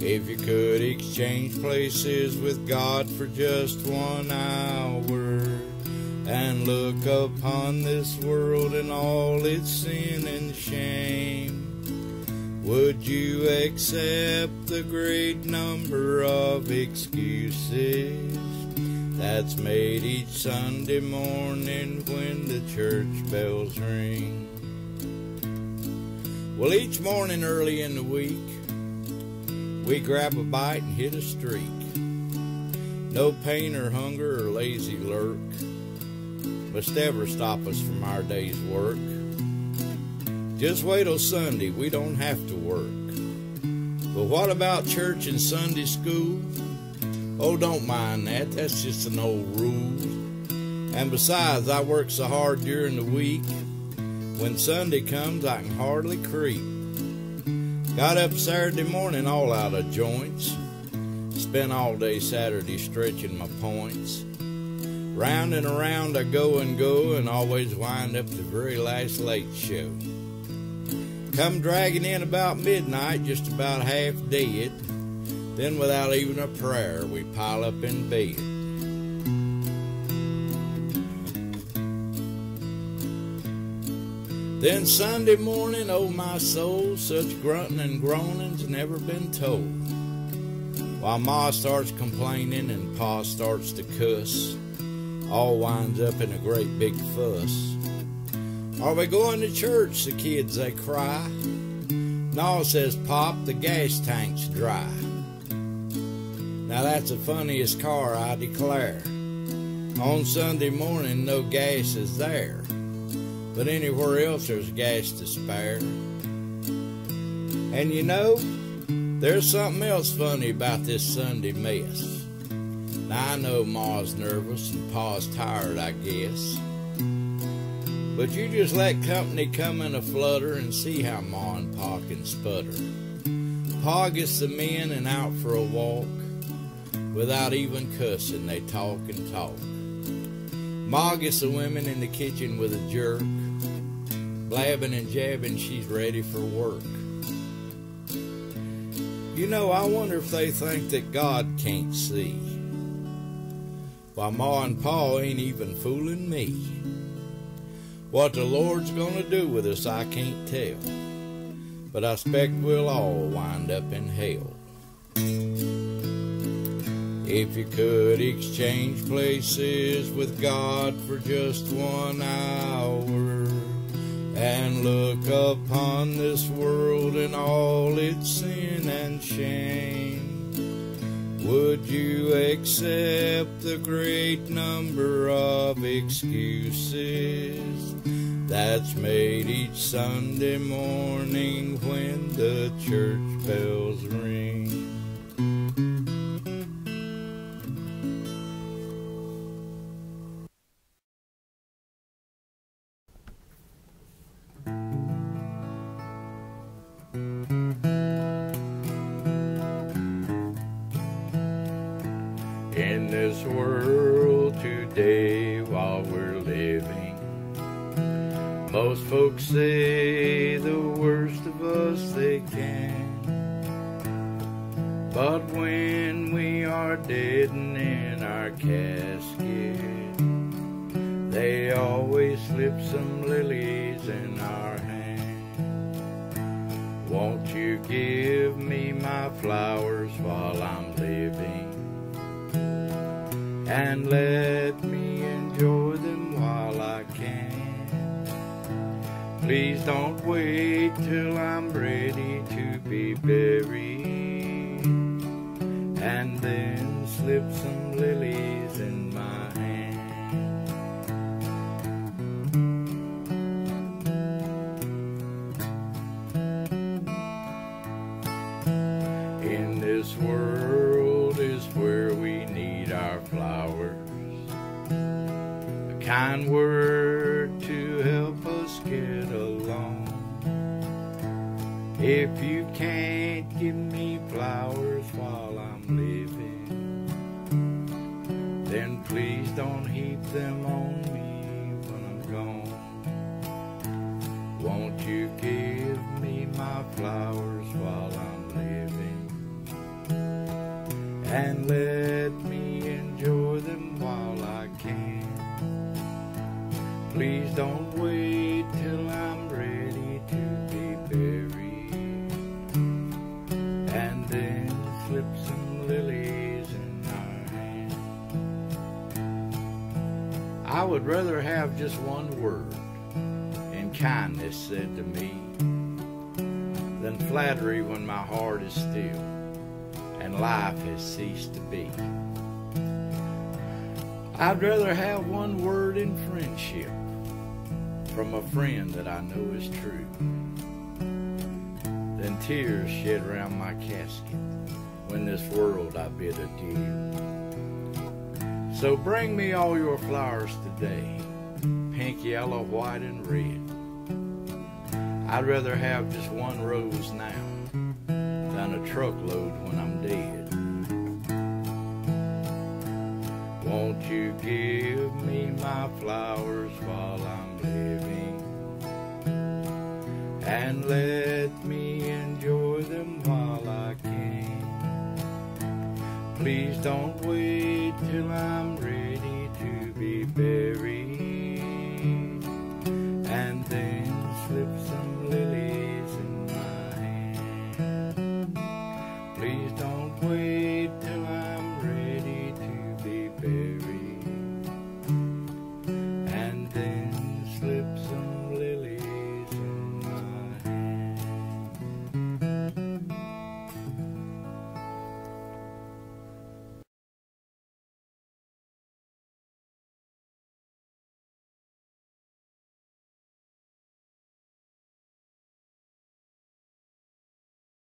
If you could exchange places with God for just one hour and look upon this world and all its sin and shame, would you accept the great number of excuses that's made each Sunday morning when the church bells ring? Well, each morning early in the week, we grab a bite and hit a streak. No pain or hunger or lazy lurk must ever stop us from our day's work. Just wait till Sunday, we don't have to work. But what about church and Sunday school? Oh, don't mind that, that's just an old rule. And besides, I work so hard during the week, when Sunday comes, I can hardly creep. Got up Saturday morning all out of joints. Spent all day Saturday stretching my points. Round and around I go and go and always wind up the very last late show. Come dragging in about midnight, just about half dead. Then without even a prayer, we pile up in bed. Then Sunday morning, oh my soul, such grunting and groaning's never been told. While Ma starts complaining and Pa starts to cuss, all winds up in a great big fuss. Are we going to church? The kids they cry. No, says Pop, the gas tank's dry. Now that's the funniest car, I declare. On Sunday morning, no gas is there but anywhere else there's gas to spare. And you know, there's something else funny about this Sunday mess. Now I know Ma's nervous and Pa's tired, I guess. But you just let company come in a flutter and see how Ma and Pa can sputter. Pa gets the men and out for a walk. Without even cussing, they talk and talk. Ma gets the women in the kitchen with a jerk blabbing and jabbing, she's ready for work. You know, I wonder if they think that God can't see. Why, Ma and Pa ain't even fooling me. What the Lord's gonna do with us, I can't tell. But I expect we'll all wind up in hell. If you could exchange places with God for just one hour and look upon this world and all its sin and shame. Would you accept the great number of excuses that's made each Sunday morning when the church bells ring? This world today while we're living. Most folks say the worst of us they can. But when we are dead and in our casket, they always slip some lilies in our hand. Won't you give me my flowers while I'm living? And let me enjoy them while I can. Please don't wait till I'm ready to be buried and then slip some lilies kind word to help us get along. If you can't give me flowers while I'm living, then please don't heap them on me when I'm gone. Won't you give me my flowers while I'm living? And let me Please don't wait till I'm ready to be buried. And then slip some lilies in my hand. I would rather have just one word in kindness said to me than flattery when my heart is still and life has ceased to be. I'd rather have one word in friendship from a friend that I know is true Then tears shed round my casket when this world I bid adieu. So bring me all your flowers today, pink, yellow, white, and red. I'd rather have just one rose now than a truckload when I'm dead. Won't you give me my flowers while I'm And let me enjoy them while I can. Please don't wait till I'm ready to be buried.